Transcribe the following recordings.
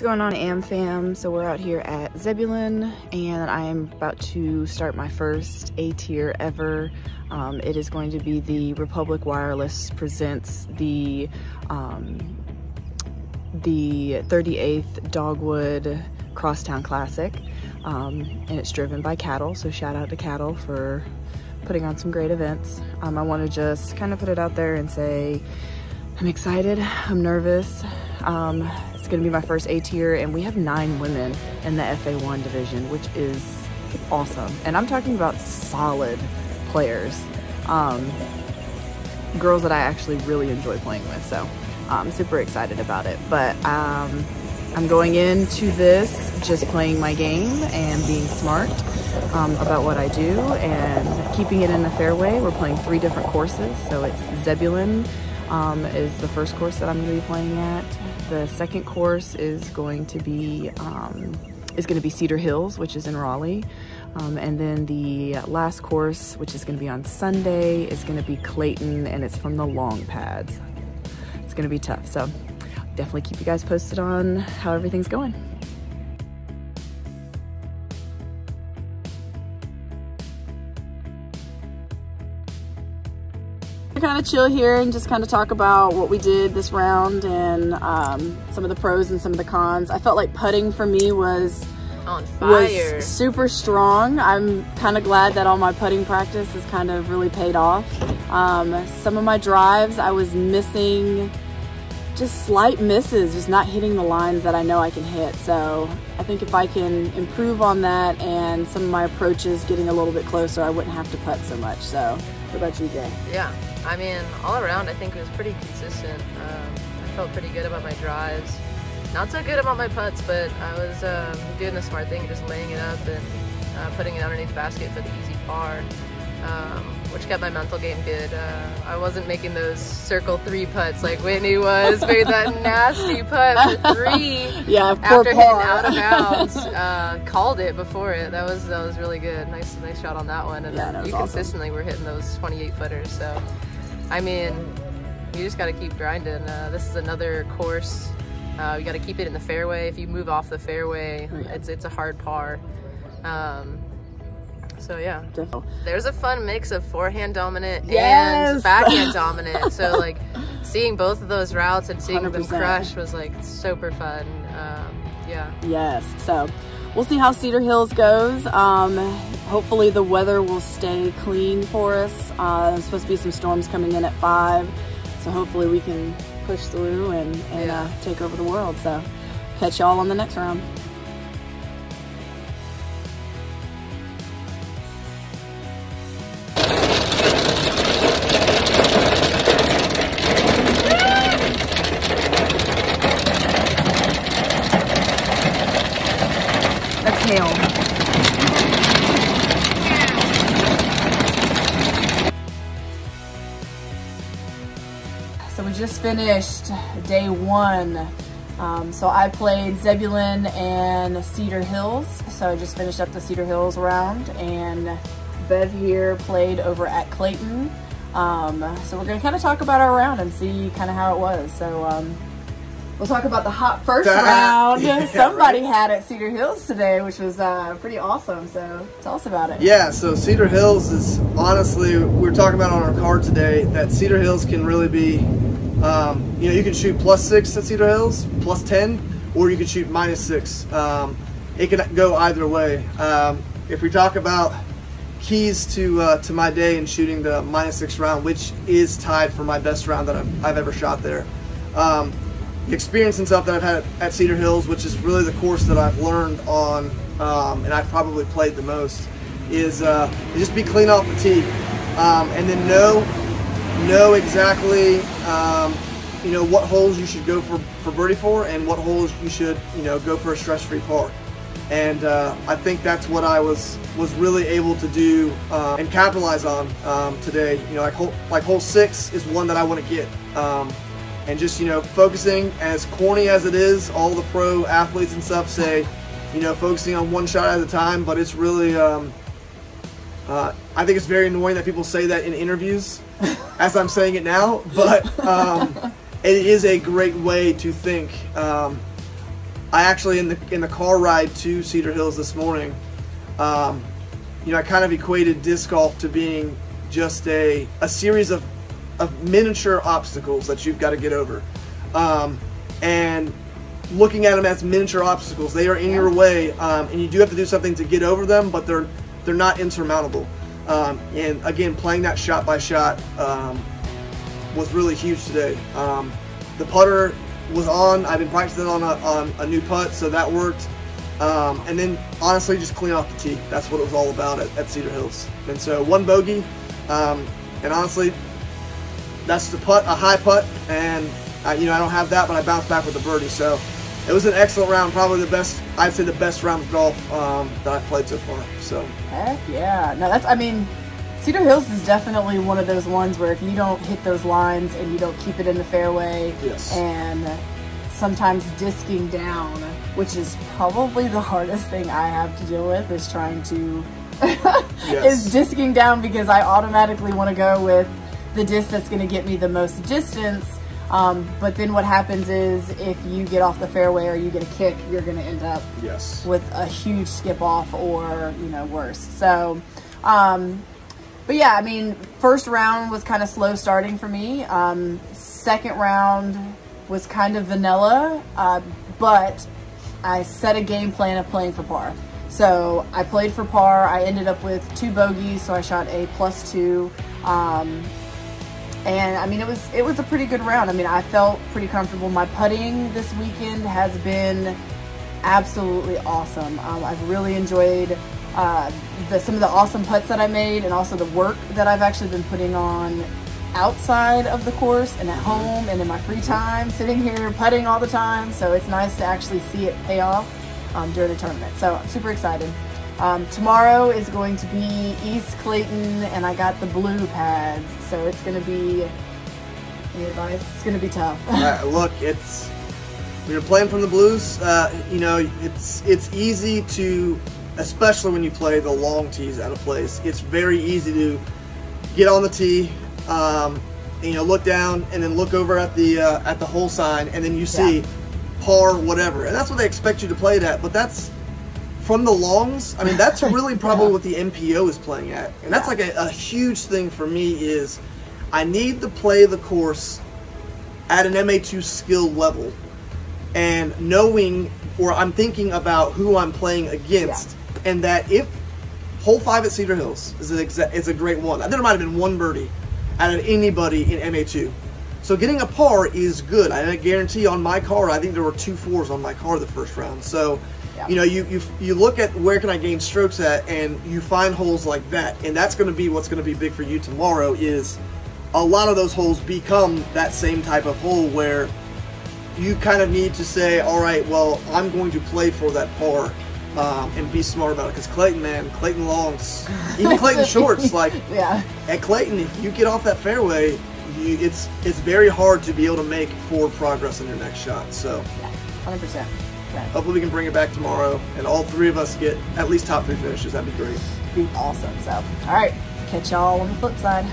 What's going on AmFam? So we're out here at Zebulon and I am about to start my first A tier ever. Um, it is going to be the Republic Wireless presents the um, the 38th Dogwood Crosstown Classic um, and it's driven by Cattle so shout out to Cattle for putting on some great events. Um, I want to just kind of put it out there and say I'm excited, I'm nervous. Um, gonna be my first A tier and we have nine women in the FA1 division, which is awesome. And I'm talking about solid players. Um, girls that I actually really enjoy playing with. So I'm super excited about it. But um, I'm going into this just playing my game and being smart um, about what I do and keeping it in the fairway. We're playing three different courses. So it's Zebulon um, is the first course that I'm going to be playing at. The second course is going to be um, is going to be Cedar Hills, which is in Raleigh. Um, and then the last course, which is going to be on Sunday, is going to be Clayton, and it's from the long pads. It's going to be tough. So definitely keep you guys posted on how everything's going. Kind of chill here and just kind of talk about what we did this round and um, some of the pros and some of the cons. I felt like putting for me was on fire. Was super strong. I'm kind of glad that all my putting practice has kind of really paid off. Um, some of my drives, I was missing just slight misses, just not hitting the lines that I know I can hit. So I think if I can improve on that and some of my approaches getting a little bit closer, I wouldn't have to putt so much. So what about you, Jaye? Yeah, I mean, all around, I think it was pretty consistent. Um, I felt pretty good about my drives. Not so good about my putts, but I was um, doing the smart thing, just laying it up and uh, putting it underneath the basket for the easy par, um, which kept my mental game good. Uh, I wasn't making those circle three putts like Whitney was, made that nasty putt for three yeah, after hitting out of bounds. Uh, called it before it. That was that was really good. Nice nice shot on that one. And yeah, you awesome. consistently were hitting those 28 footers. So I mean, you just got to keep grinding. Uh, this is another course. Uh, you got to keep it in the fairway. If you move off the fairway, it's it's a hard par. Um, so yeah, Definitely. there's a fun mix of forehand dominant yes! and backhand dominant. So like seeing both of those routes and seeing 100%. them crush was like super fun. Um, yeah. Yes. So we'll see how Cedar Hills goes. Um, hopefully the weather will stay clean for us. Uh, there's supposed to be some storms coming in at 5, so hopefully we can push through and, and yeah. uh, take over the world. So catch y'all on the next round. So we just finished day one. Um, so I played Zebulon and Cedar Hills. So I just finished up the Cedar Hills round and Bev here played over at Clayton. Um, so we're gonna kind of talk about our round and see kind of how it was. So um, we'll talk about the hot first round. yeah, Somebody right? had at Cedar Hills today, which was uh, pretty awesome. So tell us about it. Yeah, so Cedar Hills is honestly, we were talking about on our card today that Cedar Hills can really be um, you know, you can shoot plus six at Cedar Hills, plus 10, or you can shoot minus six. Um, it can go either way. Um, if we talk about keys to uh, to my day in shooting the minus six round, which is tied for my best round that I've, I've ever shot there. Um, the experience and stuff that I've had at Cedar Hills, which is really the course that I've learned on, um, and I've probably played the most, is uh, just be clean off the tee, um, and then know know exactly um, you know what holes you should go for, for birdie for and what holes you should you know go for a stress-free par. And uh, I think that's what I was was really able to do uh, and capitalize on um, today. You know, like hole, like hole six is one that I want to get. Um, and just you know focusing as corny as it is all the pro athletes and stuff say you know focusing on one shot at a time but it's really um, uh, I think it's very annoying that people say that in interviews as I'm saying it now, but um, it is a great way to think. Um, I actually in the in the car ride to Cedar Hills this morning, um, you know, I kind of equated disc golf to being just a a series of of miniature obstacles that you've got to get over, um, and looking at them as miniature obstacles. They are in your way, um, and you do have to do something to get over them, but they're they're not insurmountable. Um, and again, playing that shot by shot um, was really huge today. Um, the putter was on. I've been practicing on a, on a new putt, so that worked. Um, and then honestly, just clean off the tee. That's what it was all about at, at Cedar Hills. And so one bogey, um, and honestly, that's the putt, a high putt, and I, you know I don't have that, but I bounced back with a birdie. So it was an excellent round, probably the best. I'd say the best round of golf um, that I've played so far. So heck yeah, no, that's I mean. Cedar Hills is definitely one of those ones where if you don't hit those lines and you don't keep it in the fairway Yes. and sometimes disking down, which is probably the hardest thing I have to deal with is trying to Yes. is disking down because I automatically want to go with the disc that's going to get me the most distance. Um, but then what happens is if you get off the fairway or you get a kick, you're going to end up yes, with a huge skip off or you know worse. So um but yeah i mean first round was kind of slow starting for me. Um second round was kind of vanilla uh, but i set a game plan of playing for par. So i played for par. I ended up with two bogeys so i shot a plus two. Um and I mean it was it was a pretty good round. I mean I felt pretty comfortable. My putting this weekend has been absolutely awesome. Um, I've really enjoyed uh, the, some of the awesome putts that I made and also the work that I've actually been putting on outside of the course and at home and in my free time, sitting here putting all the time. So it's nice to actually see it pay off um, during the tournament. So I'm super excited. Um, tomorrow is going to be East Clayton and I got the blue pads. So it's going to be, any advice? It's going to be tough. Uh, look, it's when you're playing from the blues. Uh, you know, it's it's easy to, especially when you play the long tees out of place. It's very easy to get on the tee, um, and, you know, look down and then look over at the uh, at the hole sign, and then you see Yeah. par whatever, and that's what they expect you to play it at. But that's from the longs. I mean, that's really probably Yeah. what the MPO is playing at, and that's like a, a huge thing for me. Is I need to play the course at an MA2 skill level and knowing or I'm thinking about who I'm playing against and that if hole five at Cedar Hills is, an exa- is a great one. There might have been one birdie out of anybody in MA2. So getting a par is good. I guarantee on my car, I think there were two fours on my car the first round. So, Yeah. you know, you, you you look at where can I gain strokes at, and you find holes like that, and that's going to be what's going to be big for you tomorrow. Is a lot of those holes become that same type of hole where you kind of need to say, all right, well, I'm going to play for that par um, and be smart about it. Because Clayton, man, Clayton longs, even Clayton shorts, like yeah. at Clayton, if you get off that fairway, you, it's it's very hard to be able to make forward progress in your next shot. So Yeah, 100%. Yeah, hopefully we can bring it back tomorrow, and all three of us get at least top three finishes. That'd be great. be awesome. So, all right, catch y'all on the flip side.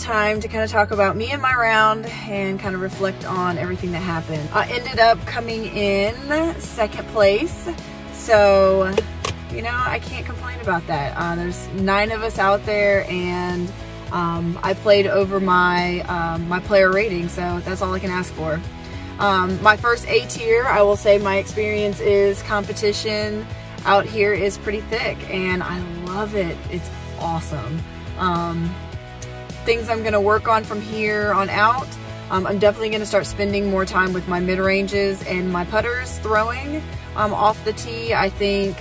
Time to kind of talk about me and my round and kind of reflect on everything that happened. I ended up coming in second place. So, you know, I can't complain about that. Uh, there's nine of us out there and um, I played over my, um, my player rating. So that's all I can ask for. Um, my first A tier, I will say my experience is competition out here is pretty thick and I love it. It's awesome. Um, things I'm gonna work on from here on out. Um, I'm definitely gonna start spending more time with my mid ranges and my putters throwing um, off the tee. I think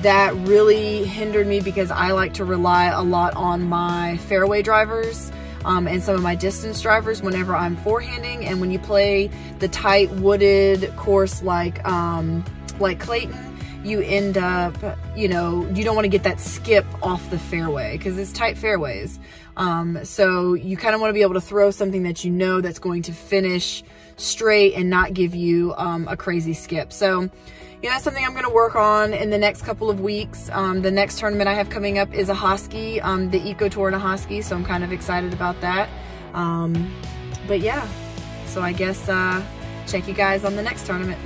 that really hindered me because I like to rely a lot on my fairway drivers. um, and some of my distance drivers whenever I'm forehanding. And when you play the tight wooded course like, um, like Clayton, you end up, you know, you don't want to get that skip off the fairway because it's tight fairways. Um, so you kind of want to be able to throw something that you know that's going to finish straight and not give you um, a crazy skip. So, you know, that's something I'm going to work on in the next couple of weeks. Um, the next tournament I have coming up is a Hosky, um, the Eco Tour in a Hosky. So I'm kind of excited about that. Um, but yeah, so I guess uh, check you guys on the next tournament.